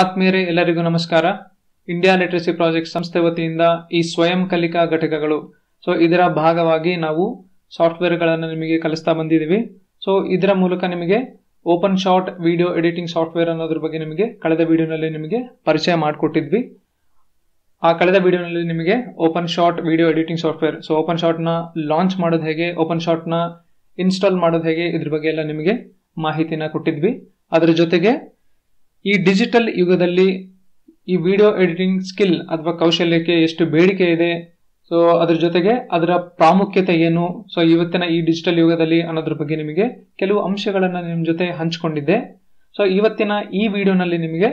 ಆತ್ಮೀಯರೇ, ಎಲ್ಲರಿಗೂ ನಮಸ್ಕಾರ. ಇಂಡಿಯಾ ಲಿಟ್ರಸಿ ಪ್ರಾಜೆಕ್ಟ್ ಸಂಸ್ಥೆ ವತಿಯಿಂದ ಈ ಸ್ವಯಂ ಕಲಿಕಾ ಘಟಕಗಳು. ಸೊ ಇದರ ಭಾಗವಾಗಿ ನಾವು ಸಾಫ್ಟ್ವೇರ್ಗಳನ್ನು ನಿಮಗೆ ಕಲಿಸ್ತಾ ಬಂದಿದ್ದೀವಿ. ಸೊ ಇದರ ಮೂಲಕ ನಿಮಗೆ OpenShot video editing software ಅನ್ನೋದ್ರ ಬಗ್ಗೆ ನಿಮಗೆ ಕಳೆದ ವಿಡಿಯೋನಲ್ಲಿ ನಿಮಗೆ ಪರಿಚಯ ಮಾಡಿಕೊಟ್ಟಿದ್ವಿ. ಆ ಕಳೆದ ವಿಡಿಯೋನಲ್ಲಿ ನಿಮಗೆ OpenShot video editing software so open ಶಾಟ್ನ ಲಾಂಚ್ ಮಾಡೋದು ಹೇಗೆ, ಓಪನ್ ಶಾಟ್ನ ಇನ್ಸ್ಟಾಲ್ ಮಾಡೋದು ಹೇಗೆ, ಇದ್ರ ಬಗ್ಗೆ ಎಲ್ಲ ನಿಮಗೆ ಮಾಹಿತಿನ ಕೊಟ್ಟಿದ್ವಿ. ಅದರ ಜೊತೆಗೆ ಈ ಡಿಜಿಟಲ್ ಯುಗದಲ್ಲಿ ಈ ವಿಡಿಯೋ ಎಡಿಟಿಂಗ್ ಸ್ಕಿಲ್ ಅಥವಾ ಕೌಶಲ್ಯಕ್ಕೆ ಎಷ್ಟು ಬೇಡಿಕೆ ಇದೆ? ಸೊ ಅದರ ಜೊತೆಗೆ ಅದರ ಪ್ರಾಮುಖ್ಯತೆ ಏನು? ಸೊ ಇವತ್ತಿನ ಈ ಡಿಜಿಟಲ್ ಯುಗದಲ್ಲಿ ಅನ್ನೋದ್ರ ಬಗ್ಗೆ ನಿಮಗೆ ಕೆಲವು ಅಂಶಗಳನ್ನು ನಿಮ್ಮ ಜೊತೆ ಹಂಚಿಕೊಂಡಿದ್ದೆ. ಸೊ ಇವತ್ತಿನ ಈ ವಿಡಿಯೋನಲ್ಲಿ ನಿಮಗೆ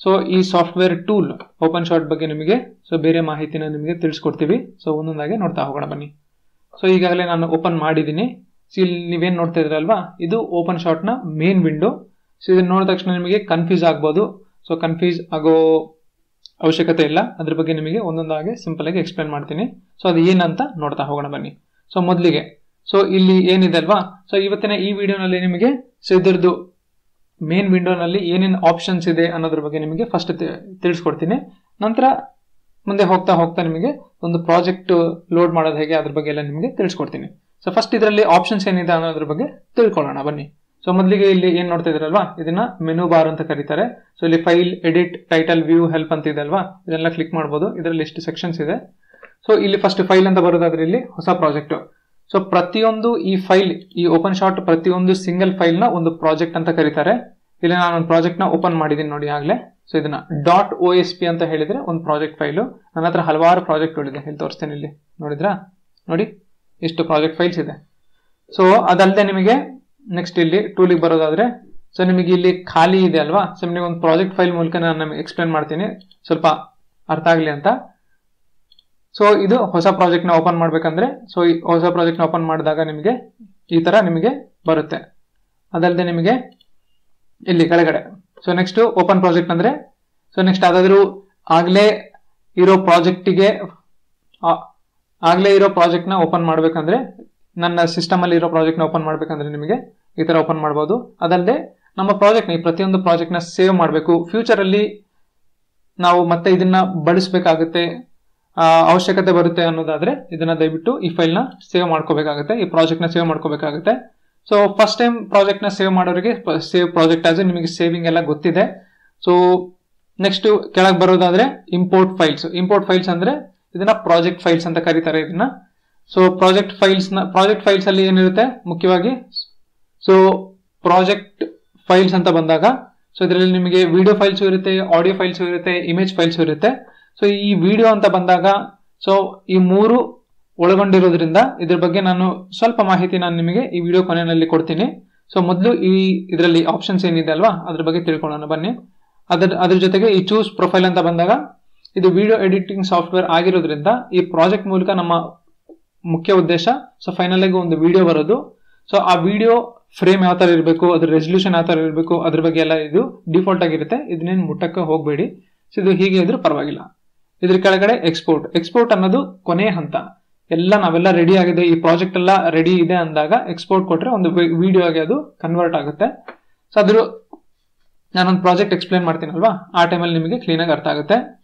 ಸೊ ಈ ಸಾಫ್ಟ್ವೇರ್ ಟೂಲ್, ಓಪನ್ ಶಾಟ್ ಬಗ್ಗೆ ನಿಮಗೆ ಸೊ ಬೇರೆ ಮಾಹಿತಿನ ನಿಮಗೆ ತಿಳಿಸ್ಕೊಡ್ತೀವಿ. ಸೊ ಒಂದೊಂದಾಗಿ ನೋಡ್ತಾ ಹೋಗೋಣ ಬನ್ನಿ. ಸೊ ಈಗಾಗಲೇ ನಾನು ಓಪನ್ ಮಾಡಿದ್ದೀನಿ. ಸೊ ಇಲ್ಲಿ ನೀವೇನು ನೋಡ್ತಾ ಇದ್ರಲ್ವಾ ಇದು ಓಪನ್ ಶಾಟ್ನ ಮೇನ್ ವಿಂಡೋ. ಸೊ ಇದನ್ನ ನೋಡಿದ ತಕ್ಷಣ ನಿಮಗೆ ಕನ್ಫ್ಯೂಸ್ ಆಗ್ಬೋದು. ಸೊ ಕನ್ಫ್ಯೂಸ್ ಆಗೋ ಅವಶ್ಯಕತೆ ಇಲ್ಲ. ಅದ್ರ ಬಗ್ಗೆ ನಿಮಗೆ ಒಂದೊಂದಾಗಿ ಸಿಂಪಲ್ ಆಗಿ ಎಕ್ಸ್ಪ್ಲೇನ್ ಮಾಡ್ತೀನಿ. ಸೊ ಅದು ಏನಂತ ನೋಡ್ತಾ ಹೋಗೋಣ ಬನ್ನಿ. ಸೊ ಮೊದಲಿಗೆ. ಸೊ ಇಲ್ಲಿ ಏನಿದೆ ಅಲ್ವಾ? ಸೊ ಇವತ್ತಿನ ಈ ವಿಡಿಯೋನಲ್ಲಿ ನಿಮಗೆ ಸೊ ಇದರದ್ದು ಮೇನ್ ವಿಂಡೋನಲ್ಲಿ ಏನೇನು ಆಪ್ಷನ್ಸ್ ಇದೆ ಅನ್ನೋದ್ರ ಬಗ್ಗೆ ನಿಮಗೆ ಫಸ್ಟ್ ತಿಳಿಸ್ಕೊಡ್ತೀನಿ. ನಂತರ ಮುಂದೆ ಹೋಗ್ತಾ ಹೋಗ್ತಾ ನಿಮಗೆ ಒಂದು ಪ್ರಾಜೆಕ್ಟ್ ಲೋಡ್ ಮಾಡೋದು ಹೇಗೆ, ಅದ್ರ ಬಗ್ಗೆ ಎಲ್ಲ ನಿಮಗೆ ತಿಳಿಸ್ಕೊಡ್ತೀನಿ. ಸೊ ಫಸ್ಟ್ ಇದರಲ್ಲಿ ಆಪ್ಷನ್ಸ್ ಏನಿದೆ ಅನ್ನೋದ್ರ ಬಗ್ಗೆ ತಿಳ್ಕೊಳ್ಳೋಣ. ಬನ್ನಿ. ಸೊ ಮೊದಲಿಗೆ ಇಲ್ಲಿ ಏನ್ ನೋಡ್ತಾ ಇದ್ರಲ್ವಾ? ಇದನ್ನ ಮೆನು ಬಾರ್ ಅಂತ ಕರೀತಾರೆ. ಸೊ ಇಲ್ಲಿ file edit title view help ಅಂತ ಇದೆ ಅಲ್ವಾ? ಇದೆಲ್ಲ ಕ್ಲಿಕ್ ಮಾಡಬಹುದು ಇದರಲ್ಲಿ ಎಷ್ಟು ಸೆಕ್ಷನ್ಸ್ ಇದೆ. ಸೊ ಇಲ್ಲಿ ಫಸ್ಟ್ ಫೈಲ್ ಅಂತ ಬರೋದಾದ್ರೆ ಇಲ್ಲಿ ಹೊಸ ಪ್ರಾಜೆಕ್ಟ್ ಸೊ ಪ್ರತಿಯೊಂದು ಈ ಫೈಲ್ ಈ ಓಪನ್ ಶಾಟ್ ಪ್ರತಿಯೊಂದು ಸಿಂಗಲ್ ಫೈಲ್ನ ಒಂದು ಪ್ರಾಜೆಕ್ಟ್ ಅಂತ ಕರೀತಾರೆ. ಇಲ್ಲಿ ನಾನು ಒಂದು ಪ್ರಾಜೆಕ್ಟ್ನ ಓಪನ್ ಮಾಡಿದ್ದೀನಿ ನೋಡಿ ಆಗ್ಲೇ. ಸೊ ಇದನ್ನ ಡಾಟ್ ಓ ಎಸ್ ಪಿ ಅಂತ ಹೇಳಿದ್ರೆ ಒಂದು ಪ್ರಾಜೆಕ್ಟ್ ಫೈಲು ನನ್ನ ಹತ್ರ ಹಲವಾರು ಪ್ರಾಜೆಕ್ಟ್ಗಳಿದೆ ಇಲ್ಲಿ ತೋರಿಸ್ತೇನೆ ಇಲ್ಲಿ. ನೋಡಿದ್ರಾ? ನೋಡಿ, ಇಷ್ಟು ಪ್ರಾಜೆಕ್ಟ್ ಫೈಲ್ಸ್ ಇದೆ. ಸೊ ಅದಲ್ಲದೆ ನಿಮಗೆ ನೆಕ್ಸ್ಟ್ ಇಲ್ಲಿ ಟೂಲಿಗೆ ಬರೋದಾದ್ರೆ ಸೊ ನಿಮಗೆ ಇಲ್ಲಿ ಖಾಲಿ ಇದೆ ಅಲ್ವಾ? ಸೊ ನಿಮಗೆ ಒಂದು ಪ್ರಾಜೆಕ್ಟ್ ಫೈಲ್ ಮೂಲಕ ನಾನು ನಿಮಗೆ ಎಕ್ಸ್ಪ್ಲೇನ್ ಮಾಡ್ತೀನಿ. ಸ್ವಲ್ಪ ಅರ್ಥ ಆಗಲಿ ಅಂತ. ಸೊ ಇದು ಹೊಸ ಪ್ರಾಜೆಕ್ಟ್ನ ಓಪನ್ ಮಾಡಬೇಕಂದ್ರೆ ಸೊ ಈ ಹೊಸ ಪ್ರಾಜೆಕ್ಟ್ನ ಓಪನ್ ಮಾಡಿದಾಗ ನಿಮಗೆ ಈ ಥರ ನಿಮಗೆ ಬರುತ್ತೆ. ಅದಲ್ಲದೆ ನಿಮಗೆ ಇಲ್ಲಿ ಕೆಳಗಡೆ. ಸೊ ನೆಕ್ಸ್ಟ್ ಓಪನ್ ಪ್ರಾಜೆಕ್ಟ್ ಅಂದರೆ ಸೊ ನೆಕ್ಸ್ಟ್ ಯಾವುದಾದ್ರೂ ಆಗಲೇ ಇರೋ ಪ್ರಾಜೆಕ್ಟಿಗೆ ಆಗಲೇ ಇರೋ ಪ್ರಾಜೆಕ್ಟ್ನ ಓಪನ್ ಮಾಡ್ಬೇಕಂದ್ರೆ ನನ್ನ ಸಿಸ್ಟಮ್ ಅಲ್ಲಿ ಇರೋ ಪ್ರಾಜೆಕ್ಟ್ನ ಓಪನ್ ಮಾಡಬೇಕಂದ್ರೆ ನಿಮಗೆ ಈ ತರ ಓಪನ್ ಮಾಡಬಹುದು ಅದಲ್ಲದೆ ನಮ್ಮ ಪ್ರಾಜೆಕ್ಟ್ನ, ಈ ಪ್ರತಿಯೊಂದು ಪ್ರಾಜೆಕ್ಟ್ನ ಸೇವ್ ಮಾಡಬೇಕು. ಫ್ಯೂಚರ್ ಅಲ್ಲಿ ನಾವು ಮತ್ತೆ ಇದನ್ನ ಬಳಸಬೇಕಾಗುತ್ತೆ ಅವಶ್ಯಕತೆ ಬರುತ್ತೆ ಅನ್ನೋದಾದ್ರೆ ಇದನ್ನ ದಯವಿಟ್ಟು ಈ ಫೈಲ್ನ ಸೇವ್ ಮಾಡ್ಕೋಬೇಕಾಗುತ್ತೆ, ಈ ಪ್ರಾಜೆಕ್ಟ್ನ ಸೇವ್ ಮಾಡ್ಕೋಬೇಕಾಗುತ್ತೆ. ಸೊ ಫಸ್ಟ್ ಟೈಮ್ ಪ್ರಾಜೆಕ್ಟ್ನ ಸೇವ್ ಮಾಡೋರಿಗೆ ಸೇವ್ ಪ್ರಾಜೆಕ್ಟ್ ಆಸ್ ನಿಮಗೆ ಸೇವಿಂಗ್ ಎಲ್ಲ ಗೊತ್ತಿದೆ. ಸೊ ನೆಕ್ಸ್ಟ್ ಕೆಳಗೆ ಬರೋದಾದ್ರೆ ಇಂಪೋರ್ಟ್ ಫೈಲ್ಸ್ ಇಂಪೋರ್ಟ್ ಫೈಲ್ಸ್ ಅಂದ್ರೆ ಇದನ್ನ ಪ್ರಾಜೆಕ್ಟ್ ಫೈಲ್ಸ್ ಅಂತ ಕರೀತಾರೆ ಇದನ್ನ. ಸೊ ಪ್ರಾಜೆಕ್ಟ್ ಫೈಲ್ಸ್ನ ಪ್ರಾಜೆಕ್ಟ್ ಫೈಲ್ಸ್ ಅಲ್ಲಿ ಏನಿರುತ್ತೆ? ಮುಖ್ಯವಾಗಿ ಸೊ ಪ್ರಾಜೆಕ್ಟ್ ಫೈಲ್ಸ್ ಅಂತ ಬಂದಾಗ ಸೊ ಇದರಲ್ಲಿ ನಿಮಗೆ ವಿಡಿಯೋ ಫೈಲ್ಸ್ ಇರುತ್ತೆ ಆಡಿಯೋ ಫೈಲ್ಸ್ ಇರುತ್ತೆ ಇಮೇಜ್ ಫೈಲ್ಸ್ ಇರುತ್ತೆ. ಸೊ ಈ ವಿಡಿಯೋ ಅಂತ ಬಂದಾಗ ಸೊ ಈ ಮೂರು ಒಳಗೊಂಡಿರೋದ್ರಿಂದ, ಇದ್ರ ಬಗ್ಗೆ ನಾನು ಸ್ವಲ್ಪ ಮಾಹಿತಿ ನಾನು ನಿಮಗೆ ಈ ವಿಡಿಯೋ ಕೊನೆಯಲ್ಲಿ ಕೊಡ್ತೀನಿ. ಸೊ ಮೊದಲು ಈ, ಇದರಲ್ಲಿ ಆಪ್ಷನ್ಸ್ ಏನಿದೆ ಅಲ್ವಾ? ಅದ್ರ ಬಗ್ಗೆ ತಿಳ್ಕೊಳ್ಳೋಣ, ಬನ್ನಿ. ಅದರ, ಅದ್ರ ಜೊತೆಗೆ ಈ ಚೂಸ್ ಪ್ರೊಫೈಲ್ ಅಂತ ಬಂದಾಗ, ಇದು ವಿಡಿಯೋ ಎಡಿಟಿಂಗ್ ಸಾಫ್ಟ್ವೇರ್ ಆಗಿರೋದ್ರಿಂದ, ಈ ಪ್ರಾಜೆಕ್ಟ್ ಮೂಲಕ ನಮ್ಮ ಮುಖ್ಯ ಉದ್ದೇಶ. ಸೊ ಫೈನಲ್ ಆಗಿ ಒಂದು ವಿಡಿಯೋ ಬರೋದು. ಸೊ ಆ ವಿಡಿಯೋ ಫ್ರೇಮ್ ಯಾವ ಥರ ಇರಬೇಕು, ಅದ್ರ ರೆಸಲ್ಯೂಷನ್ ಯಾವ ಥರ ಇರಬೇಕು, ಅದ್ರ ಬಗ್ಗೆ ಎಲ್ಲ ಇದು ಡಿಫಾಲ್ಟ್ ಆಗಿರುತ್ತೆ. ಇದನ್ನೇನು ಮುಟ್ಟಕ್ಕೆ ಹೋಗಬೇಡಿ. ಸೊ ಇದು ಹೀಗೆ ಇದ್ರೂ ಪರವಾಗಿಲ್ಲ. ಇದ್ರ ಕೆಳಗಡೆ ಎಕ್ಸ್ಪೋರ್ಟ್ ಎಕ್ಸ್ಪೋರ್ಟ್ ಅನ್ನೋದು ಕೊನೆ ಹಂತ. ಎಲ್ಲ ನಾವೆಲ್ಲ ರೆಡಿ ಆಗಿದೆ. ಈ ಪ್ರಾಜೆಕ್ಟ್ ಎಲ್ಲ ರೆಡಿ ಇದೆ ಅಂದಾಗ ಎಕ್ಸ್ಪೋರ್ಟ್ ಕೊಟ್ಟರೆ ಒಂದು ವಿಡಿಯೋ ಆಗಿ ಅದು ಕನ್ವರ್ಟ್ ಆಗುತ್ತೆ. ಸೊ ಅದ್ರ ನಾನೊಂದು ಪ್ರಾಜೆಕ್ಟ್ ಎಕ್ಸ್ಪ್ಲೇನ್ ಮಾಡ್ತೀನಲ್ವಾ? ಆ ಟೈಮಲ್ಲಿ ನಿಮಗೆ ಕ್ಲೀನಾಗಿ ಅರ್ಥ ಆಗುತ್ತೆ.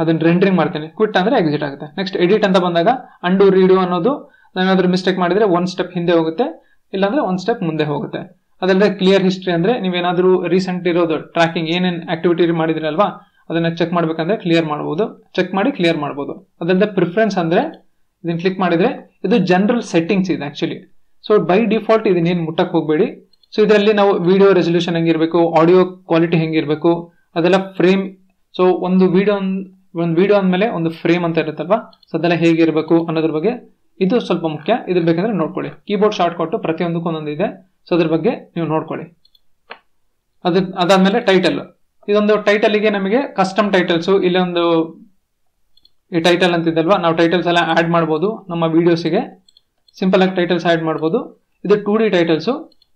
ಅದನ್ನ ರೆಂಡ್ರಿಂಗ್ ಮಾಡ್ತೀನಿ. ಕ್ವಿಟ್ ಅಂದ್ರೆ ಎಕ್ಸಿಟ್ ಆಗುತ್ತೆ. ನೆಕ್ಸ್ಟ್ ಎಡಿಟ್ ಅಂತ ಬಂದಾಗ ಅಂಡು ರೀಡು ಅನ್ನೋದು ನಾವೇನಾದ್ರೂ ಮಿಸ್ಟೇಕ್ ಮಾಡಿದ್ರೆ ಒಂದ್ ಸ್ಟೆಪ್ ಹಿಂದೆ ಹೋಗುತ್ತೆ, ಇಲ್ಲಾಂದ್ರೆ ಒಂದ್ ಸ್ಟೆಪ್ ಮುಂದೆ ಹೋಗುತ್ತೆ. ಅದಲ್ಲದೆ ಕ್ಲಿಯರ್ ಹಿಸ್ಟ್ರಿ ಅಂದ್ರೆ ನೀವೇನಾದ್ರೂ ರೀಸೆಂಟ್ ಇರೋದು ಟ್ರ್ಯಾಕಿಂಗ್ ಏನೇನು ಆಕ್ಟಿವಿಟಿ ಮಾಡಿದ್ರಲ್ವಾ ಅದನ್ನ ಚೆಕ್ ಮಾಡ್ಬೇಕಂದ್ರೆ ಕ್ಲಿಯರ್ ಮಾಡಬಹುದು ಚೆಕ್ ಮಾಡಿ ಕ್ಲಿಯರ್ ಮಾಡಬಹುದು ಅದಲ್ಲದೆ ಪ್ರಿಫರೆನ್ಸ್ ಅಂದ್ರೆ ಇದನ್ನ ಕ್ಲಿಕ್ ಮಾಡಿದ್ರೆ ಇದು ಜನರಲ್ ಸೆಟ್ಟಿಂಗ್ಸ್ ಇದೆ ಆಕ್ಚುಲಿ ಸೊ ಬೈ ಡಿಫಾಲ್ಟ್ ಇದನ್ನೇನು ಮುಟ್ಟಕ್ ಹೋಗಬೇಡಿ. ಸೊ ಇದರಲ್ಲಿ ನಾವು ವಿಡಿಯೋ ರೆಸಲ್ಯೂಷನ್ ಹೆಂಗಿರ್ಬೇಕು ಆಡಿಯೋ ಕ್ವಾಲಿಟಿ ಹೆಂಗಿರ್ಬೇಕು, ಅದೆಲ್ಲ ಫ್ರೇಮ್ ಸೊ ಒಂದು ವಿಡಿಯೋ ಒಂದು ವಿಡಿಯೋ ಅಂದಮೇಲೆ ಒಂದು ಫ್ರೇಮ್ ಅಂತ ಇರುತ್ತಲ್ವಾ? ಸೊ ಅದೆಲ್ಲ ಹೇಗಿರಬೇಕು ಅನ್ನೋದ್ರ ಬಗ್ಗೆ ಇದು ಸ್ವಲ್ಪ ಮುಖ್ಯ. ಇದ್ರ ಬೇಕಂದ್ರೆ ನೋಡ್ಕೊಳ್ಳಿ. ಕೀಬೋರ್ಡ್ ಶಾರ್ಟ್ ಕೊಟ್ಟು ಪ್ರತಿಯೊಂದಕ್ಕೂ ಒಂದೊಂದು ಇದೆ. ಸೊ ಅದ್ರ ಬಗ್ಗೆ ನೀವು ನೋಡ್ಕೊಳ್ಳಿ. ಅದ, ಅದಾದ್ಮೇಲೆ ಟೈಟಲ್ ಇದೊಂದು ಟೈಟಲ್ಗೆ ನಮಗೆ ಕಸ್ಟಮ್ ಟೈಟಲ್ಸ್ ಇಲ್ಲೊಂದು ಈ ಟೈಟಲ್ ಅಂತಿದ್ದಲ್ವಾ? ನಾವು ಟೈಟಲ್ಸ್ ಎಲ್ಲ ಆಡ್ ಮಾಡ್ಬೋದು ನಮ್ಮ ವೀಡಿಯೋಸಿಗೆ ಸಿಂಪಲ್ ಆಗಿ ಟೈಟಲ್ಸ್ ಆಡ್ ಮಾಡ್ಬೋದು. ಇದು ಟೂ ಡಿ ಟೈಟಲ್ಸ್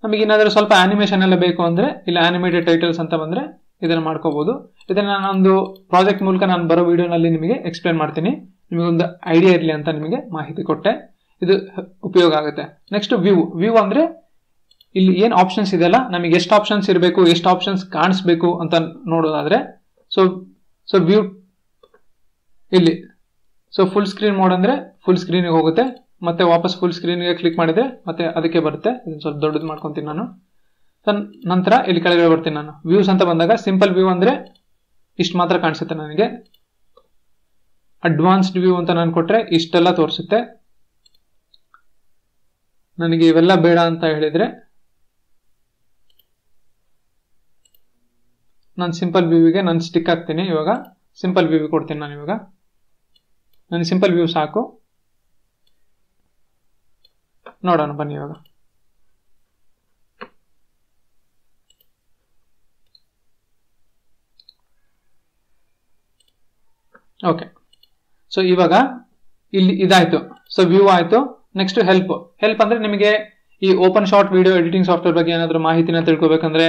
ನಮಗೆ ಏನಾದರೂ ಸ್ವಲ್ಪ ಆನಿಮೇಷನ್ ಎಲ್ಲ ಬೇಕು ಅಂದ್ರೆ, ಇಲ್ಲ ಆನಿಮೇಟೆಡ್ ಟೈಟಲ್ಸ್ ಅಂತ ಬಂದ್ರೆ ಇದನ್ನ ಮಾಡ್ಕೋಬಹುದು ಇದನ್ನ ನಾನೊಂದು ಪ್ರಾಜೆಕ್ಟ್ ಮೂಲಕ ನಾನು ಬರೋ ವಿಡಿಯೋನಲ್ಲಿ ನಿಮಗೆ ಎಕ್ಸ್ಪ್ಲೇನ್ ಮಾಡ್ತೀನಿ. ನಿಮಗೊಂದು ಐಡಿಯಾ ಇರಲಿ ಅಂತ ನಿಮಗೆ ಮಾಹಿತಿ ಕೊಟ್ಟೆ. ಇದು ಉಪಯೋಗ ಆಗುತ್ತೆ. ನೆಕ್ಸ್ಟ್ ವ್ಯೂ ವ್ಯೂ ಅಂದ್ರೆ ಇಲ್ಲಿ ಏನು ಆಪ್ಷನ್ಸ್ ಇದೆಯಲ್ಲ, ನಮಗೆ ಎಷ್ಟು ಆಪ್ಷನ್ಸ್ ಇರಬೇಕು, ಎಷ್ಟು ಆಪ್ಷನ್ಸ್ ಕಾಣಿಸ್ಬೇಕು ಅಂತ ನೋಡೋದಾದ್ರೆ ಸೊ ಸೊ ವ್ಯೂ ಇಲ್ಲಿ ಸೊ ಫುಲ್ ಸ್ಕ್ರೀನ್ ಮೋಡ್ ಅಂದ್ರೆ ಫುಲ್ ಸ್ಕ್ರೀನಿಗೆ ಹೋಗುತ್ತೆ. ಮತ್ತೆ ವಾಪಸ್ ಫುಲ್ ಸ್ಕ್ರೀನಿಗೆ ಕ್ಲಿಕ್ ಮಾಡಿದ್ರೆ ಮತ್ತೆ ಅದಕ್ಕೆ ಬರುತ್ತೆ. ಸ್ವಲ್ಪ ದೊಡ್ಡದು ಮಾಡ್ಕೊತೀನಿ ನಾನು. ನಂತರ ಇಲ್ಲಿ ಕೆಳಗಡೆ ಬರ್ತೀನಿ ನಾನು. ವ್ಯೂಸ್ ಅಂತ ಬಂದಾಗ ಸಿಂಪಲ್ ವ್ಯೂ ಅಂದರೆ ಇಷ್ಟು ಮಾತ್ರ ಕಾಣಿಸುತ್ತೆ ನನಗೆ. ಅಡ್ವಾನ್ಸ್ಡ್ ವ್ಯೂ ಅಂತ ನಾನು ಕೊಟ್ಟರೆ ಇಷ್ಟೆಲ್ಲ ತೋರಿಸುತ್ತೆ. ನನಗೆ ಇವೆಲ್ಲ ಬೇಡ ಅಂತ ಹೇಳಿದರೆ ನಾನು ಸಿಂಪಲ್ ವ್ಯೂವಿಗೆ ನಾನು ಸ್ಟಿಕ್ ಹಾಕ್ತೀನಿ ಇವಾಗ. ಸಿಂಪಲ್ ವ್ಯೂವಿಗೆ ಕೊಡ್ತೀನಿ ನಾನು ಇವಾಗ. ನನಗೆ ಸಿಂಪಲ್ ವ್ಯೂ ಸಾಕು. ನೋಡೋಣ ಬನ್ನಿ ಇವಾಗ. ಓಕೆ ಸೊ ಇವಾಗ ಇಲ್ಲಿ ಇದಾಯ್ತು. ಸೊ ವ್ಯೂ ಆಯ್ತು. ನೆಕ್ಸ್ಟ್ ಹೆಲ್ಪ್ ಹೆಲ್ಪ್ ಅಂದ್ರೆ ನಿಮಗೆ ಈ open shot video editing software ಬಗ್ಗೆ ಏನಾದರೂ ಮಾಹಿತಿನ ತಿಳ್ಕೊಬೇಕಂದ್ರೆ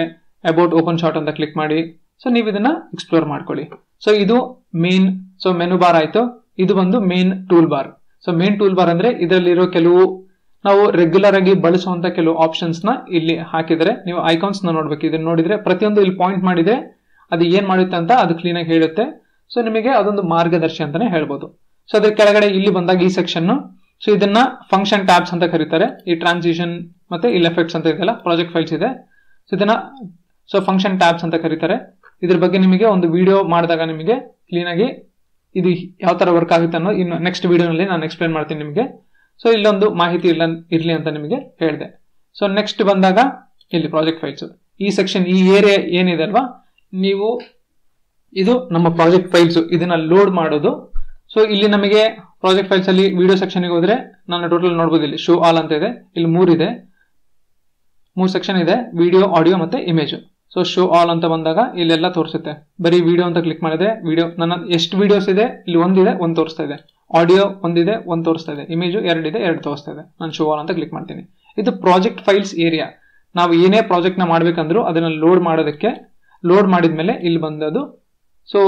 ಅಬೌಟ್ ಓಪನ್ ಶಾಟ್ ಅಂತ ಕ್ಲಿಕ್ ಮಾಡಿ. ಸೊ ನೀವು ಇದನ್ನ ಎಕ್ಸ್ಪ್ಲೋರ್ ಮಾಡ್ಕೊಳ್ಳಿ. ಸೊ ಇದು ಮೇನ್ ಸೊ ಮೆನು ಬಾರ್ ಆಯ್ತು. ಇದು ಬಂದು main tool bar so main tool bar ಅಂದ್ರೆ ಇದರಲ್ಲಿರೋ ಕೆಲವು ನಾವು ರೆಗ್ಯುಲರ್ ಆಗಿ ಬಳಸುವಂತ ಕೆಲವು ಆಪ್ಷನ್ಸ್ನ ಇಲ್ಲಿ ಹಾಕಿದರೆ ನೀವು ಐಕಾನ್ಸ್ನ ನೋಡ್ಬೇಕು. ಇದನ್ನ ನೋಡಿದ್ರೆ ಪ್ರತಿಯೊಂದು ಇಲ್ಲಿ ಪಾಯಿಂಟ್ ಮಾಡಿದ್ರೆ ಅದು ಏನ್ ಮಾಡುತ್ತೆ ಅಂತ ಅದು ಕ್ಲೀನ್ ಆಗಿ ಹೇಳುತ್ತೆ. ಸೊ ನಿಮಗೆ ಅದೊಂದು ಮಾರ್ಗದರ್ಶಿ ಅಂತಾನೆ ಹೇಳ್ಬೋದು. ಸೊ ಅದ್ರ ಕೆಳಗಡೆ ಇಲ್ಲಿ ಬಂದಾಗ ಈ ಸೆಕ್ಷನ್ ಸೊ ಇದನ್ನ ಫಂಕ್ಷನ್ ಟ್ಯಾಬ್ಸ್ ಅಂತ ಕರೀತಾರೆ. ಈ ಟ್ರಾನ್ಸಿಷನ್ ಮತ್ತೆ ಇಲ್ಲಿ ಎಫೆಕ್ಟ್ಸ್ ಅಂತ ಇದೆಯಲ್ಲ ಪ್ರಾಜೆಕ್ಟ್ ಫೈಲ್ಸ್ ಇದೆ. ಸೊ ಇದನ್ನ ಸೊ ಫಂಕ್ಷನ್ ಟ್ಯಾಬ್ಸ್ ಅಂತ ಕರೀತಾರೆ. ಇದ್ರ ಬಗ್ಗೆ ನಿಮಗೆ ಒಂದು ವಿಡಿಯೋ ಮಾಡಿದಾಗ ನಿಮಗೆ ಕ್ಲೀನ್ ಆಗಿ ಇದು ಯಾವ ತರ ವರ್ಕ್ ಆಗುತ್ತೆ ಅನ್ನೋ ಇನ್ನು ನೆಕ್ಸ್ಟ್ ವಿಡಿಯೋನಲ್ಲಿ ನಾನು ಎಕ್ಸ್ಪ್ಲೇನ್ ಮಾಡ್ತೀನಿ ನಿಮಗೆ. ಸೊ ಇಲ್ಲೊಂದು ಮಾಹಿತಿ ಇಲ್ಲ, ಇರಲಿ ಅಂತ ನಿಮಗೆ ಹೇಳಿದೆ. ಸೊ ನೆಕ್ಸ್ಟ್ ಬಂದಾಗ ಇಲ್ಲಿ ಪ್ರಾಜೆಕ್ಟ್ ಫೈಲ್ಸ್ ಈ ಸೆಕ್ಷನ್ ಈ ಏರಿಯಾ ಏನಿದೆ ಅಲ್ವಾ? ನೀವು ಇದು ನಮ್ಮ ಪ್ರಾಜೆಕ್ಟ್ ಫೈಲ್ಸ್ ಇದನ್ನ ಲೋಡ್ ಮಾಡೋದು. ಸೊ ಇಲ್ಲಿ ನಮಗೆ ಪ್ರಾಜೆಕ್ಟ್ ಫೈಲ್ಸ್ ಅಲ್ಲಿ ವಿಡಿಯೋ ಸೆಕ್ಷನ್ಗೆ ಹೋದ್ರೆ ನಾನು ಟೋಟಲ್ ನೋಡ್ಬೋದು ಇಲ್ಲಿ. ಶೋ ಆಲ್ ಅಂತ ಇದೆ. ಇಲ್ಲಿ ಮೂರಿದೆ ಮೂರು ಸೆಕ್ಷನ್ ಇದೆ. ವಿಡಿಯೋ ಆಡಿಯೋ ಮತ್ತೆ ಇಮೇಜ್ ಸೊ ಶೋ ಆಲ್ ಅಂತ ಬಂದಾಗ ಇಲ್ಲೆಲ್ಲ ತೋರಿಸುತ್ತೆ. ಬರೀ ವಿಡಿಯೋ ಅಂತ ಕ್ಲಿಕ್ ಮಾಡಿದ್ರೆ ವಿಡಿಯೋ ನನ್ನ ಎಷ್ಟು ವಿಡಿಯೋಸ್ ಇದೆ, ಇಲ್ಲಿ ಒಂದಿದೆ, ಒಂದು ತೋರಿಸ್ತಾ ಇದೆ. ಆಡಿಯೋ ಒಂದಿದೆ, ಒಂದು ತೋರಿಸ್ತಾ ಇದೆ. ಇಮೇಜು ಎರಡಿದೆ ಎರಡು ತೋರಿಸ್ತಾ ಇದೆ. ನಾನು ಶೋ ಆಲ್ ಅಂತ ಕ್ಲಿಕ್ ಮಾಡ್ತೀನಿ. ಇದು ಪ್ರಾಜೆಕ್ಟ್ ಫೈಲ್ಸ್ ಏರಿಯಾ ನಾವು ಏನೇ ಪ್ರಾಜೆಕ್ಟ್ನ ಮಾಡ್ಬೇಕಂದ್ರೂ ಅದನ್ನ ಲೋಡ್ ಮಾಡೋದಕ್ಕೆ ಲೋಡ್ ಮಾಡಿದ್ಮೇಲೆ ಇಲ್ಲಿ ಬಂದದು ಸೊ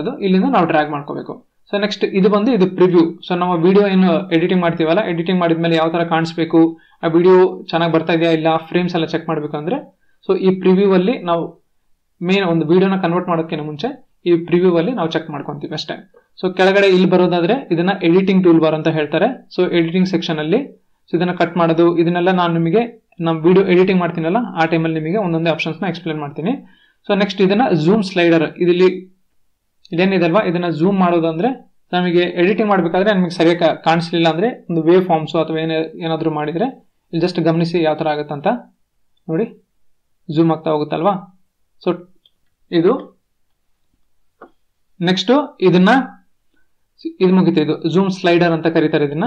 ಅದು ಇಲ್ಲಿಂದ ನಾವು ಡ್ರ್ಯಾಗ್ ಮಾಡ್ಕೋಬೇಕು. ಸೊ ನೆಕ್ಸ್ಟ್ ಇದು ಬಂದು ಇದು ಪ್ರಿವ್ಯೂ ಸೊ ನಮ್ಮ ವಿಡಿಯೋ ಏನು ಎಡಿಟಿಂಗ್ ಮಾಡ್ತೀವಲ್ಲ? ಎಡಿಟಿಂಗ್ ಮಾಡಿದ್ಮೇಲೆ ಯಾವ ಥರ ಕಾಣಿಸ್ಬೇಕು? ಆ ವಿಡಿಯೋ ಚೆನ್ನಾಗಿ ಬರ್ತಾ ಇದೆಯಾ ಇಲ್ಲ? ಫ್ರೇಮ್ಸ್ ಎಲ್ಲ ಚೆಕ್ ಮಾಡಬೇಕು ಅಂದರೆ. ಸೊ ಈ ಪ್ರಿವ್ಯೂ ಅಲ್ಲಿ ನಾವು ಮೇನ್ ಒಂದು ವಿಡಿಯೋನ ಕನ್ವರ್ಟ್ ಮಾಡೋದಕ್ಕಿಂತ ಮುಂಚೆ ಈ ಪ್ರಿವ್ಯೂ ಅಲ್ಲಿ ನಾವು ಚೆಕ್ ಮಾಡ್ಕೊತೀವಿ ಅಷ್ಟೇ. ಸೊ ಕೆಳಗಡೆ ಇಲ್ಲಿ ಬರೋದಾದ್ರೆ ಇದನ್ನ ಎಡಿಟಿಂಗ್ ಟೂಲ್ ಬಾರ್ ಅಂತ ಹೇಳ್ತಾರೆ. ಸೊ ಎಡಿಟಿಂಗ್ ಸೆಕ್ಷನ್ ಅಲ್ಲಿ ಸೊ ಇದನ್ನ ಕಟ್ ಮಾಡೋದು, ಇದನ್ನೆಲ್ಲ ನಾನು ನಿಮಗೆ ನಮ್ಮ ವಿಡಿಯೋ ಎಡಿಟಿಂಗ್ ಮಾಡ್ತೀನಲ್ಲ, ಆ ಟೈಮಲ್ಲಿ ನಿಮಗೆ ಒಂದೊಂದೇ ಆಪ್ಷನ್ಸ್ನ ಎಕ್ಸ್ಪ್ಲೇನ್ ಮಾಡ್ತೀನಿ. ಸೊ ನೆಕ್ಸ್ಟ್ ಇದನ್ನ ಝೂಮ್ ಸ್ಲೈಡರ್ ಇದಿಲ್ಲಿ ಇದೇನಿದೆ ಅಲ್ವಾ ಇದನ್ನ ಝೂಮ್ ಮಾಡೋದಂದ್ರೆ ನಮಗೆ ಎಡಿಟಿಂಗ್ ಮಾಡಬೇಕಾದ್ರೆ ನಮಗೆ ಸರಿಯಾಗಿ ಕಾಣಿಸ್ಲಿಲ್ಲ ಅಂದ್ರೆ ಒಂದು ವೇವ್ ಫಾರ್ಮ್ಸು ಅಥವಾ ಏನೇ ಏನಾದರೂ ಮಾಡಿದ್ರೆ ಇಲ್ಲಿ ಜಸ್ಟ್ ಗಮನಿಸಿ ಯಾವ ಥರ ಆಗುತ್ತಂತ ನೋಡಿ ಝೂಮ್ ಆಗ್ತಾ ಹೋಗುತ್ತಲ್ವಾ? ಸೊ ಇದು ನೆಕ್ಸ್ಟ್ ಇದನ್ನ ಇದು ಮುಗಿತು. ಇದು ಝೂಮ್ ಸ್ಲೈಡರ್ ಅಂತ ಕರೀತಾರೆ ಇದನ್ನ.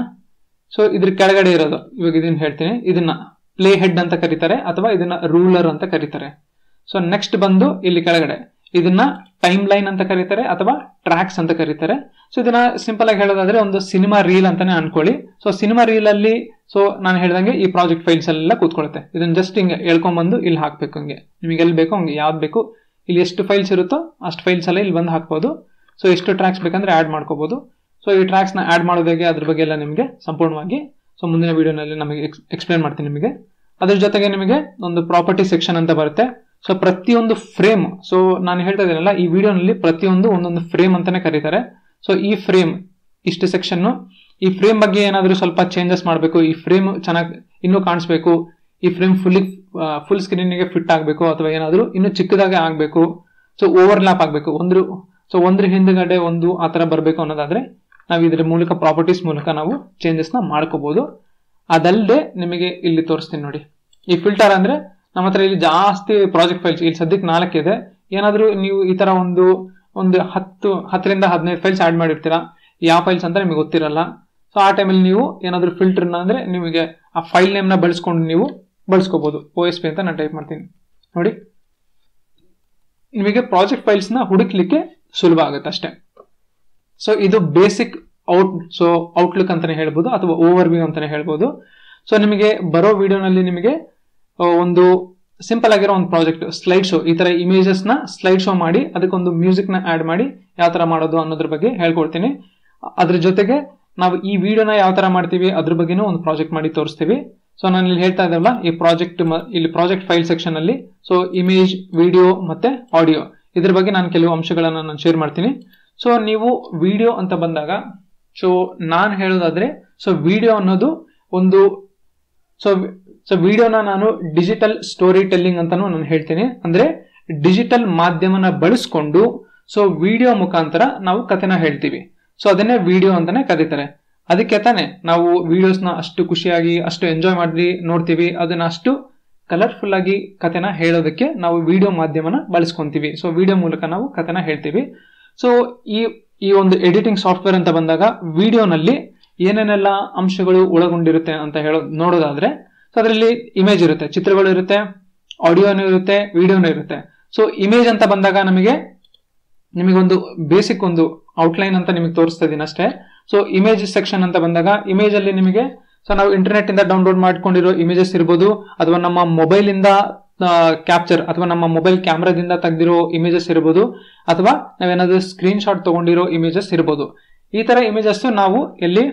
ಸೊ ಇದ್ರ ಕೆಳಗಡೆ ಇರೋದು. ಇವಾಗ ಇದನ್ನ ಹೇಳ್ತೀನಿ. ಇದನ್ನ ಪ್ಲೇ ಹೆಡ್ ಅಂತ ಕರೀತಾರೆ ಅಥವಾ ಇದನ್ನ ರೂಲರ್ ಅಂತ ಕರೀತಾರೆ. ಸೊ ನೆಕ್ಸ್ಟ್ ಬಂದು ಇಲ್ಲಿ ಕೆಳಗಡೆ. ಇದನ್ನ ಟೈಮ್ ಲೈನ್ ಅಂತ ಕರೀತಾರೆ ಅಥವಾ ಟ್ರ್ಯಾಕ್ಸ್ ಅಂತ ಕರೀತಾರೆ. ಸೊ ಇದನ್ನ ಸಿಂಪಲ್ ಆಗಿ ಹೇಳೋದಾದ್ರೆ ಒಂದು ಸಿನಿಮಾ ರೀಲ್ ಅಂತಾನೆ ಅನ್ಕೊಳ್ಳಿ. ಸೊ ಸಿನಿಮಾ ರೀಲ್ ಅಲ್ಲಿ ಸೊ ನಾನು ಹೇಳ್ದಂಗೆ ಈ ಪ್ರಾಜೆಕ್ಟ್ ಫೈಲ್ಸ್ ಎಲ್ಲ ಕೂತ್ಕೊಳ್ಳುತ್ತೆ. ಇದನ್ನ ಜಸ್ಟ್ ಹಿಂಗೆ ಹೇಳ್ಕೊಂಡ್ಬಂದು ಇಲ್ಲಿ ಹಾಕ್ಬೇಕು ಹಂಗೆ. ನಿಮಗೆ ಎಲ್ಲಿ ಬೇಕೋ ಹಂಗೆ, ಯಾವ್ದು ಬೇಕು, ಇಲ್ಲಿ ಎಷ್ಟು ಫೈಲ್ಸ್ ಇರುತ್ತೋ ಅಷ್ಟು ಫೈಲ್ಸ್ ಎಲ್ಲ ಇಲ್ಲಿ ಬಂದು ಹಾಕ್ಬೋದು. ಸೊ ಎಷ್ಟು ಟ್ರ್ಯಾಕ್ಸ್ ಬೇಕಂದ್ರೆ ಆಡ್ ಮಾಡ್ಕೋಬಹುದು ಸೊ ಈ ಟ್ರ್ಯಾಕ್ಸ್ನ ಆಡ್ ಹೇಗೆ, ಅದ್ರ ಬಗ್ಗೆ ಎಲ್ಲ ನಿಮಗೆ ಸಂಪೂರ್ಣವಾಗಿ ಸೊ ಮುಂದಿನ ವಿಡಿಯೋನಲ್ಲಿ ನಮಗೆ ಎಕ್ಸ್ಪ್ಲೇನ್ ಮಾಡ್ತೀನಿ ನಿಮಗೆ. ಅದ್ರ ಜೊತೆಗೆ ನಿಮಗೆ ಒಂದು ಪ್ರಾಪರ್ಟಿ ಸೆಕ್ಷನ್ ಅಂತ ಬರುತ್ತೆ. ಸೊ ಪ್ರತಿಯೊಂದು ಫ್ರೇಮ್ ಸೊ ನಾನು ಹೇಳ್ತಾ ಇದ್ದೀನಲ್ಲ, ಈ ವಿಡಿಯೋನಲ್ಲಿ ಪ್ರತಿಯೊಂದು ಒಂದೊಂದು ಫ್ರೇಮ್ ಅಂತಾನೆ ಕರೀತಾರೆ. ಸೊ ಈ ಫ್ರೇಮ್ ಇಷ್ಟು ಸೆಕ್ಷನ್ ಈ ಫ್ರೇಮ್ ಬಗ್ಗೆ ಏನಾದರೂ ಸ್ವಲ್ಪ ಚೇಂಜಸ್ ಮಾಡಬೇಕು, ಈ ಫ್ರೇಮ್ ಚೆನ್ನಾಗಿ ಇನ್ನೂ ಕಾಣಿಸ್ಬೇಕು, ಈ ಫ್ರೇಮ್ ಫುಲ್ಲಿ ಫುಲ್ ಸ್ಕ್ರೀನಿಗೆ ಫಿಟ್ ಆಗಬೇಕು, ಅಥವಾ ಏನಾದರೂ ಇನ್ನೂ ಚಿಕ್ಕದಾಗೆ ಆಗಬೇಕು ಸೊ ಓವರ್ಲ್ಯಾಪ್ ಆಗಬೇಕು. ಒಂದು ಸೊ ಒಂದ್ರ ಹಿಂದ್ಗಡೆ ಒಂದು ಆ ಥರ ಬರಬೇಕು ಅನ್ನೋದಾದ್ರೆ, ನಾವು ಇದರ ಮೂಲಕ ಪ್ರಾಪರ್ಟೀಸ್ ಮೂಲಕ ನಾವು ಚೇಂಜಸ್ನ ಮಾಡ್ಕೋಬೋದು. ಅದಲ್ಲದೆ ನಿಮಗೆ ಇಲ್ಲಿ ತೋರಿಸ್ತೀನಿ ನೋಡಿ. ಈ ಫಿಲ್ಟರ್ ಅಂದ್ರೆ ನಮ್ಮ ಹತ್ರ ಇಲ್ಲಿ ಜಾಸ್ತಿ ಪ್ರಾಜೆಕ್ಟ್ ಫೈಲ್ಸ್ ಇಲ್ಲಿ ಸದ್ಯಕ್ಕೆ ನಾಲ್ಕಿದೆ ಏನಾದರೂ ನೀವು ಈ ತರ ಒಂದು ಒಂದು ಹತ್ತು, ಹತ್ತರಿಂದ ಹದಿನೈದು ಫೈಲ್ಸ್ ಆ್ಯಡ್ ಮಾಡಿರ್ತೀರಾ? ಯಾವ ಫೈಲ್ಸ್ ಅಂತ ನಿಮಗೆ ಗೊತ್ತಿರಲ್ಲ. ಸೊ ಆ ಟೈಮಲ್ಲಿ ನೀವು ಏನಾದರೂ ಫಿಲ್ಟರ್ನ ಅಂದರೆ ನಿಮಗೆ ಆ ಫೈಲ್ ನೇಮ್ನ ಬಳಸ್ಕೊಂಡು ನೀವು ಬಳಸ್ಕೋಬೋದು. ಒ ಎಸ್ ಪಿ ಅಂತ ನಾನು ಟೈಪ್ ಮಾಡ್ತೀನಿ. ನೋಡಿ. ನಿಮಗೆ ಪ್ರಾಜೆಕ್ಟ್ ಫೈಲ್ಸ್ನ ಹುಡುಕ್ಲಿಕ್ಕೆ ಸುಲಭ ಆಗುತ್ತೆ ಅಷ್ಟೇ. ಸೊ ಇದು ಬೇಸಿಕ್ ಔಟ್ ಸೊ ಔಟ್ಲುಕ್ ಅಂತಲೇ ಹೇಳ್ಬೋದು ಅಥವಾ ಓವರ್ ವ್ಯೂ ಅಂತಲೇ ಹೇಳ್ಬೋದು. ಸೊ ನಿಮಗೆ ಬರೋ ವಿಡಿಯೋನಲ್ಲಿ ನಿಮಗೆ ಒಂದು ಸಿಂಪಲ್ ಆಗಿರೋ ಒಂದು ಪ್ರಾಜೆಕ್ಟ್ ಸ್ಲೈಡ್ ಶೋ ಈ ತರ ಇಮೇಜಸ್ನ ಸ್ಲೈಡ್ ಶೋ ಮಾಡಿ, ಅದಕ್ಕೊಂದು ಮ್ಯೂಸಿಕ್ನ ಆಡ್ ಮಾಡಿ ಯಾವ ತರ ಮಾಡೋದು ಅನ್ನೋದ್ರ ಬಗ್ಗೆ ಹೇಳ್ಕೊಡ್ತೀನಿ. ಅದ್ರ ಜೊತೆಗೆ ನಾವು ಈ ವಿಡಿಯೋನ ಯಾವ ತರ ಮಾಡ್ತೀವಿ ಅದ್ರ ಬಗ್ಗೆನೂ ಒಂದು ಪ್ರಾಜೆಕ್ಟ್ ಮಾಡಿ ತೋರಿಸ್ತೀವಿ. ಸೊ ನಾನು ಇಲ್ಲಿ ಹೇಳ್ತಾ ಇದ್ದಲ್ಲ ಈ ಪ್ರಾಜೆಕ್ಟ್ ಇಲ್ಲಿ ಪ್ರಾಜೆಕ್ಟ್ ಫೈಲ್ ಸೆಕ್ಷನ್ ಅಲ್ಲಿ ಸೊ ಇಮೇಜ್ ವಿಡಿಯೋ ಮತ್ತೆ ಆಡಿಯೋ ಇದ್ರ ಬಗ್ಗೆ ನಾನು ಕೆಲವು ಅಂಶಗಳನ್ನ ನಾನು ಶೇರ್ ಮಾಡ್ತೀನಿ. ಸೊ ನೀವು ವಿಡಿಯೋ ಅಂತ ಬಂದಾಗ ಸೊ ನಾನು ಹೇಳೋದಾದ್ರೆ ಸೊ ವಿಡಿಯೋ ಅನ್ನೋದು ಒಂದು ಸೊ ಸೊ ವಿಡಿಯೋನ ನಾನು ಡಿಜಿಟಲ್ ಸ್ಟೋರಿ ಟೆಲ್ಲಿಂಗ್ ಅಂತಾನು ನಾನು ಹೇಳ್ತೀನಿ. ಅಂದ್ರೆ ಡಿಜಿಟಲ್ ಮಾಧ್ಯಮನ ಬಳಸ್ಕೊಂಡು ಸೊ ವಿಡಿಯೋ ಮುಖಾಂತರ ನಾವು ಕಥೆನ ಹೇಳ್ತೀವಿ. ಸೊ ಅದನ್ನೇ ವಿಡಿಯೋ ಅಂತಾನೆ ಕರೀತಾರೆ. ಅದಕ್ಕೆ ತಾನೆ ನಾವು ವಿಡಿಯೋಸ್ನ ಅಷ್ಟು ಖುಷಿಯಾಗಿ, ಅಷ್ಟು ಎಂಜಾಯ್ ಮಾಡಿ ನೋಡ್ತೀವಿ. ಅದನ್ನ ಅಷ್ಟು ಕಲರ್ಫುಲ್ ಆಗಿ ಕಥೆನ ಹೇಳೋದಕ್ಕೆ ನಾವು ವಿಡಿಯೋ ಮಾಧ್ಯಮನ ಬಳಸ್ಕೊಂತೀವಿ. ಸೊ ವಿಡಿಯೋ ಮೂಲಕ ನಾವು ಕಥೆನ ಹೇಳ್ತೀವಿ. ಸೊ ಈ ಈ ಒಂದು ಎಡಿಟಿಂಗ್ ಸಾಫ್ಟ್ವೇರ್ ಅಂತ ಬಂದಾಗ ವಿಡಿಯೋನಲ್ಲಿ ಏನೇನೆಲ್ಲ ಅಂಶಗಳು ಒಳಗೊಂಡಿರುತ್ತೆ ಅಂತ ಹೇಳೋ, ನೋಡೋದಾದ್ರೆ ಸೊ ಅದರಲ್ಲಿ ಇಮೇಜ್ ಇರುತ್ತೆ, ಚಿತ್ರಗಳು ಇರುತ್ತೆ ಆಡಿಯೋನು ಇರುತ್ತೆ ವಿಡಿಯೋನು ಇರುತ್ತೆ. ಸೊ ಇಮೇಜ್ ಅಂತ ಬಂದಾಗ ನಮಗೆ ನಿಮಗೊಂದು ಬೇಸಿಕ್ ಒಂದು ಔಟ್ಲೈನ್ ಅಂತ ನಿಮಗೆ ತೋರಿಸ್ತಾ ಇದೀನಿ ಅಷ್ಟೇ. ಸೊ ಇಮೇಜ್ ಸೆಕ್ಷನ್ ಅಂತ ಬಂದಾಗ ಇಮೇಜ್ ಅಲ್ಲಿ ನಿಮಗೆ ಸೊ ನಾವು ಇಂಟರ್ನೆಟ್ ಇಂದ ಡೌನ್ಲೋಡ್ ಮಾಡ್ಕೊಂಡಿರೋ ಇಮೇಜಸ್ ಇರ್ಬೋದು, ಅಥವಾ ನಮ್ಮ ಮೊಬೈಲ್ ಇಂದ ಕ್ಯಾಪ್ಚರ್ ಅಥವಾ ನಮ್ಮ ಮೊಬೈಲ್ ಕ್ಯಾಮ್ರಾದಿಂದ ತೆಗೆದಿರೋ ಇಮೇಜಸ್ ಇರ್ಬೋದು, ಅಥವಾ ನಾವೇನಾದ್ರೂ ಸ್ಕ್ರೀನ್ ಶಾಟ್ ತಗೊಂಡಿರೋ ಇಮೇಜಸ್ ಇರ್ಬೋದು. ಈ ತರ ಇಮೇಜಸ್ ನಾವು ಎಲ್ಲಿ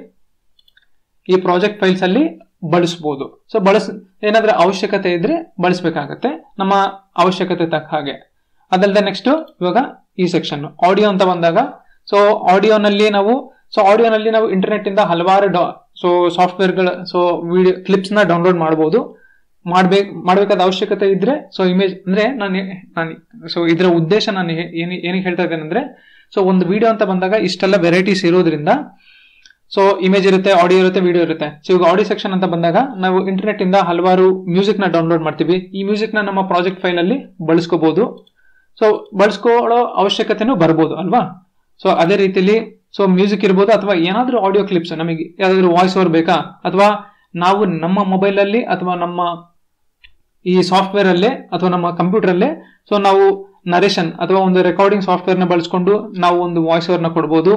ಈ ಪ್ರಾಜೆಕ್ಟ್ ಫೈಲ್ಸ್ ಅಲ್ಲಿ ಬಳಸಬಹುದು ಸೊ ಬಳಸ್, ಏನಾದ್ರೂ ಅವಶ್ಯಕತೆ ಇದ್ರೆ ಬಳಸಬೇಕಾಗತ್ತೆ. ನಮ್ಮ ಅವಶ್ಯಕತೆ ತಕ್ಕ ಹಾಗೆ. ಅದಲ್ಲದೆ ನೆಕ್ಸ್ಟ್ ಇವಾಗ ಈ ಸೆಕ್ಷನ್ ಆಡಿಯೋ ಅಂತ ಬಂದಾಗ ಸೊ ಆಡಿಯೋನಲ್ಲಿ ನಾವು ಸೊ ಆಡಿಯೋನಲ್ಲಿ ನಾವು ಇಂಟರ್ನೆಟ್ ಇಂದ ಹಲವಾರು ಸೊ ಸಾಫ್ಟ್ವೇರ್ಗಳ ಸೊ ವಿಡಿಯೋ ಕ್ಲಿಪ್ಸ್ನ ಡೌನ್ಲೋಡ್ ಮಾಡಬಹುದು ಮಾಡ್ಬೇಕು ಮಾಡಬೇಕಾದ ಅವಶ್ಯಕತೆ ಇದ್ರೆ ಸೊ ಇಮೇಜ್ ಅಂದ್ರೆ ನಾನು ನಾನು ಸೊ ಇದರ ಉದ್ದೇಶ ನಾನು ಏನು ಏನಕ್ಕೆ ಹೇಳ್ತಾ ಇದ್ದೇನೆ ಅಂದ್ರೆ ಸೊ ಒಂದು ವಿಡಿಯೋ ಅಂತ ಬಂದಾಗ ಇಷ್ಟೆಲ್ಲ ವೆರೈಟೀಸ್ ಇರೋದ್ರಿಂದ ಸೊ ಇಮೇಜ್ ಇರುತ್ತೆ ಆಡಿಯೋ ಇರುತ್ತೆ ವಿಡಿಯೋ ಇರುತ್ತೆ. ಸೊ ಈಗ ಆಡಿಯೋ ಸೆಕ್ಷನ್ ಅಂತ ಬಂದಾಗ ನಾವು ಇಂಟರ್ನೆಟ್ ಇಂದ ಹಲವಾರು ಮ್ಯೂಸಿಕ್ನ ಡೌನ್ಲೋಡ್ ಮಾಡ್ತೀವಿ. ಈ ಮ್ಯೂಸಿಕ್ನ ನಮ್ಮ ಪ್ರಾಜೆಕ್ಟ್ ಫೈಲ್ ಅಲ್ಲಿ ಬಳಸ್ಕೋಬಹುದು ಸೊ ಬಳಸ್ಕೊಳ್ಳೋ ಅವಶ್ಯಕತೆನೂ ಬರ್ಬೋದು, ಅಲ್ವಾ? ಸೊ ಅದೇ ರೀತಿಲಿ ಸೊ ಮ್ಯೂಸಿಕ್ ಇರ್ಬೋದು ಅಥವಾ ಏನಾದ್ರೂ ಆಡಿಯೋ ಕ್ಲಿಪ್ಸ್ ನಮಗೆ ಯಾವ್ದಾದ್ರು ವಾಯ್ಸ್ ಓವರ್ ಬೇಕಾ? ಅಥವಾ ನಾವು ನಮ್ಮ ಮೊಬೈಲ್ ಅಲ್ಲಿ ಅಥವಾ ನಮ್ಮ ಈ ಸಾಫ್ಟ್ವೇರ್ ಅಲ್ಲೇ ಅಥವಾ ನಮ್ಮ ಕಂಪ್ಯೂಟರ್ ಅಲ್ಲೇ ಸೊ ನಾವು ನರೇಷನ್ ಅಥವಾ ಒಂದು ರೆಕಾರ್ಡಿಂಗ್ ಸಾಫ್ಟ್ವೇರ್ನ ಬಳಸ್ಕೊಂಡು ನಾವು ಒಂದು ವಾಯ್ಸ್ ಓವರ್ನ ಕೊಡ್ಬೋದು.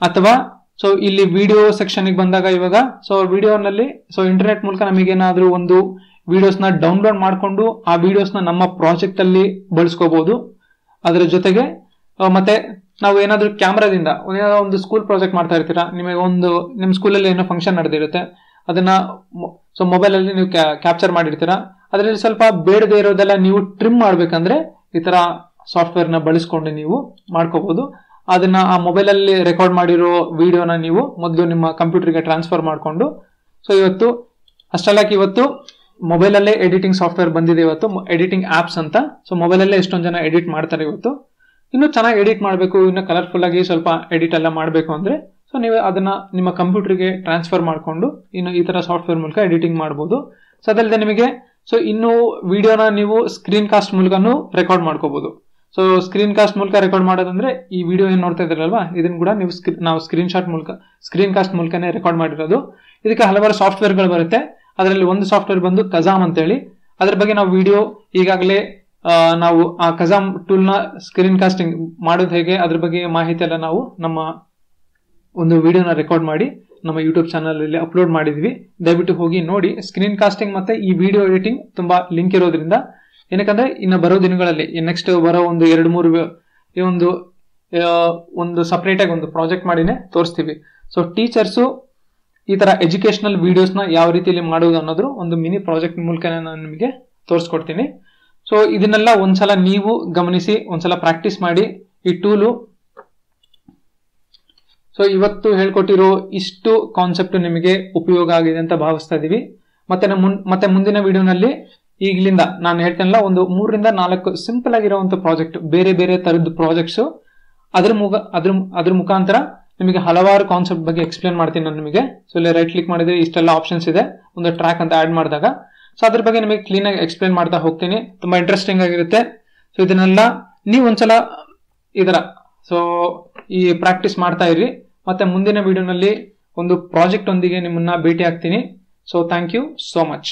ಅಥವಾ ಸೊ ಇಲ್ಲಿ ವಿಡಿಯೋ ಸೆಕ್ಷನ್ ಬಂದಾಗ ಇವಾಗ ಸೊ ವಿಡಿಯೋನಲ್ಲಿ ಸೊ ಇಂಟರ್ನೆಟ್ ಮೂಲಕ ನಮಗೇನಾದರೂ ಒಂದು ವಿಡಿಯೋಸ್ನ ಡೌನ್ಲೋಡ್ ಮಾಡಿಕೊಂಡು, ಆ ವಿಡಿಯೋಸ್ನ ನಮ್ಮ ಪ್ರಾಜೆಕ್ಟ್ ಅಲ್ಲಿ ಬಳಸ್ಕೋಬಹುದು ಅದರ ಜೊತೆಗೆ ಮತ್ತೆ ನಾವು ಏನಾದ್ರೂ ಕ್ಯಾಮ್ರಾದಿಂದ ಒಂದು ಸ್ಕೂಲ್ ಪ್ರಾಜೆಕ್ಟ್ ಮಾಡ್ತಾ ಇರ್ತೀರಾ, ನಿಮಗೆ ಒಂದು ನಿಮ್ಮ ಸ್ಕೂಲಲ್ಲಿ ಏನೋ ಫಂಕ್ಷನ್ ನಡೆದಿರುತ್ತೆ, ಅದನ್ನ ಸೊ ಮೊಬೈಲ್ ಅಲ್ಲಿ ನೀವು ಕ್ಯಾಪ್ಚರ್ ಮಾಡಿರ್ತೀರಾ, ಅದರಲ್ಲಿ ಸ್ವಲ್ಪ ಬೇಡದೆ ಇರೋದೆಲ್ಲ ನೀವು ಟ್ರಿಮ್ ಮಾಡ್ಬೇಕಂದ್ರೆ ಈ ತರ ಸಾಫ್ಟ್ವೇರ್ನ ಬಳಸ್ಕೊಂಡು ನೀವು ಮಾಡ್ಕೋಬಹುದು ಅದನ್ನ ಆ ಮೊಬೈಲ್ ಅಲ್ಲಿ ರೆಕಾರ್ಡ್ ಮಾಡಿರೋ ವಿಡಿಯೋನ ನೀವು ಮೊದಲು ನಿಮ್ಮ ಕಂಪ್ಯೂಟರ್ಗೆ ಟ್ರಾನ್ಸ್ಫರ್ ಮಾಡಿಕೊಂಡು ಸೊ ಇವತ್ತು, ಅಷ್ಟೆಲ್ಲ ಇವತ್ತು ಮೊಬೈಲ್ ಅಲ್ಲೇ ಎಡಿಟಿಂಗ್ ಸಾಫ್ಟ್ವೇರ್ ಬಂದಿದೆ ಇವತ್ತು ಎಡಿಟಿಂಗ್ ಆಪ್ಸ್ ಅಂತ ಸೊ ಮೊಬೈಲ್ ಅಲ್ಲೇ ಎಷ್ಟೊಂದು ಜನ ಎಡಿಟ್ ಮಾಡ್ತಾರೆ ಇವತ್ತು. ಇನ್ನು ಚೆನ್ನಾಗಿ ಎಡಿಟ್ ಮಾಡಬೇಕು, ಇನ್ನು ಕಲರ್ಫುಲ್ ಆಗಿ ಸ್ವಲ್ಪ ಎಡಿಟ್ ಎಲ್ಲ ಮಾಡಬೇಕು ಅಂದ್ರೆ ಸೊ ನೀವು ಅದನ್ನ ನಿಮ್ಮ ಕಂಪ್ಯೂಟರ್ಗೆ ಟ್ರಾನ್ಸ್ಫರ್ ಮಾಡಿಕೊಂಡು, ಇನ್ನು ಈ ತರ ಸಾಫ್ಟ್ವೇರ್ ಮೂಲಕ ಎಡಿಟಿಂಗ್ ಮಾಡಬಹುದು ಸೊ ಅದಲ್ಲದೆ ನಿಮಗೆ ಸೊ ಇನ್ನು ವಿಡಿಯೋನ ನೀವು ಸ್ಕ್ರೀನ್ ಕಾಸ್ಟ್ ಮೂಲಕನೂ ರೆಕಾರ್ಡ್ ಮಾಡ್ಕೋಬಹುದು ಸೊ ಸ್ಕ್ರೀನ್ ಕಾಸ್ಟ್ ಮೂಲಕ ರೆಕಾರ್ಡ್ ಮಾಡೋದಂದ್ರೆ ಈ ವಿಡಿಯೋ ಏನು ನೋಡ್ತಾ ಇದ್ರಲ್ವಾ? ಇದನ್ನ ಕೂಡ ನೀವು ನಾವು ಸ್ಕ್ರೀನ್ ಶಾಟ್ ಮೂಲಕ ಸ್ಕ್ರೀನ್ ಕಾಸ್ಟ್ ಮೂಲಕನೇ ರೆಕಾರ್ಡ್ ಮಾಡಿರೋದು. ಇದಕ್ಕೆ ಹಲವಾರು ಸಾಫ್ಟ್ವೇರ್ಗಳು ಬರುತ್ತೆ. ಅದರಲ್ಲಿ ಒಂದು ಸಾಫ್ಟ್ವೇರ್ ಬಂದು ಕಜಾಮ್ ಅಂತೇಳಿ. ಅದ್ರ ಬಗ್ಗೆ ನಾವು ವಿಡಿಯೋ ಈಗಾಗಲೇ ನಾವು ಆ ಕಜಾಮ್ ಟೂಲ್ನ ಸ್ಕ್ರೀನ್ ಕಾಸ್ಟಿಂಗ್ ಮಾಡೋದು ಹೇಗೆ, ಅದ್ರ ಬಗ್ಗೆ ಮಾಹಿತಿ ಎಲ್ಲ ನಾವು ನಮ್ಮ ಒಂದು ವಿಡಿಯೋನ ರೆಕಾರ್ಡ್ ಮಾಡಿ, ನಮ್ಮ ಯೂಟ್ಯೂಬ್ ಚಾನಲಲ್ಲಿ ಅಪ್ಲೋಡ್ ಮಾಡಿದ್ವಿ. ದಯವಿಟ್ಟು ಹೋಗಿ ನೋಡಿ. ಸ್ಕ್ರೀನ್ ಕಾಸ್ಟಿಂಗ್ ಮತ್ತೆ ಈ ವಿಡಿಯೋ ಎಡಿಟಿಂಗ್ ತುಂಬಾ ಲಿಂಕ್ ಇರೋದ್ರಿಂದ ಏನಕ್ಕಂದ್ರೆ ಇನ್ನು ಬರೋ ದಿನಗಳಲ್ಲಿ ನೆಕ್ಸ್ಟ್ ಬರೋ ಒಂದು ಎರಡು ಮೂರು ಈ ಒಂದು ಒಂದು ಸಪ್ರೇಟಾಗಿ ಒಂದು ಪ್ರಾಜೆಕ್ಟ್ ಮಾಡಿನೇ ತೋರಿಸ್ತೀವಿ. ಸೊ ಟೀಚರ್ಸು ಈ ತರ ಎಜುಕೇಶನಲ್ ವಿಡಿಯೋಸ್ನ ಯಾವ ರೀತಿಯಲ್ಲಿ ಮಾಡೋದು ಅನ್ನೋದು ಒಂದು ಮಿನಿ ಪ್ರಾಜೆಕ್ಟ್ ಮೂಲಕ ನಾನು ನಿಮಗೆ ತೋರಿಸ್ಕೊಡ್ತೀನಿ. ಸೊ ಇದನ್ನೆಲ್ಲ ಒಂದ್ಸಲ ನೀವು ಗಮನಿಸಿ, ಒಂದ್ಸಲ ಪ್ರಾಕ್ಟೀಸ್ ಮಾಡಿ, ಈ ಟೂಲು ಸೊ ಇವತ್ತು ಹೇಳ್ಕೊಟ್ಟಿರೋ ಇಷ್ಟು ಕಾನ್ಸೆಪ್ಟ್ ನಿಮಗೆ ಉಪಯೋಗ ಆಗಿದೆ ಅಂತ ಭಾವಿಸ್ತಾ ಇದೀವಿ. ಮತ್ತೆ ಮತ್ತೆ ಮುಂದಿನ ವಿಡಿಯೋನಲ್ಲಿ ಈಗಲಿಂದ ನಾನು ಹೇಳ್ತೇನಲ್ಲ, ಒಂದು ಮೂರರಿಂದ ನಾಲ್ಕು ಸಿಂಪಲ್ ಆಗಿರುವಂತ ಪ್ರಾಜೆಕ್ಟ್ ಬೇರೆ ಬೇರೆ ತರದ್ದು ಪ್ರಾಜೆಕ್ಟ್ಸ್ ಅದ್ರ ಮುಖ ಅದ್ರ ಅದ್ರ ಮುಖಾಂತರ ನಿಮಗೆ ಹಲವಾರು ಕಾನ್ಸೆಪ್ಟ್ ಬಗ್ಗೆ ಎಕ್ಸ್ಪ್ಲೇನ್ ಮಾಡ್ತೀನಿ ನಾನು ನಿಮಗೆ. ಸೊ ಇಲ್ಲಿ ರೈಟ್ ಕ್ಲಿಕ್ ಮಾಡಿದ್ರೆ ಇಷ್ಟೆಲ್ಲ ಆಪ್ಷನ್ಸ್ ಇದೆ. ಒಂದು ಟ್ರ್ಯಾಕ್ ಅಂತ ಆಡ್ ಮಾಡಿದಾಗ. ಸೊ ಅದ್ರ ಬಗ್ಗೆ ನಿಮಗೆ ಕ್ಲೀನ್ ಆಗಿ ಎಕ್ಸ್ಪ್ಲೇನ್ ಮಾಡ್ತಾ ಹೋಗ್ತೀನಿ. ತುಂಬಾ ಇಂಟ್ರೆಸ್ಟಿಂಗ್ ಆಗಿರುತ್ತೆ. ಸೊ ಇದನ್ನೆಲ್ಲ ನೀವು ಒಂದ್ಸಲ ಇದರ ಸೊ ಈ ಪ್ರಾಕ್ಟೀಸ್ ಮಾಡ್ತಾ ಇರಿ. ಮತ್ತೆ ಮುಂದಿನ ವಿಡಿಯೋನಲ್ಲಿ ಒಂದು ಪ್ರಾಜೆಕ್ಟ್ ಒಂದಿಗೆ ನಿಮ್ಮನ್ನ ಭೇಟಿ ಆಗ್ತೀನಿ. So thank you so much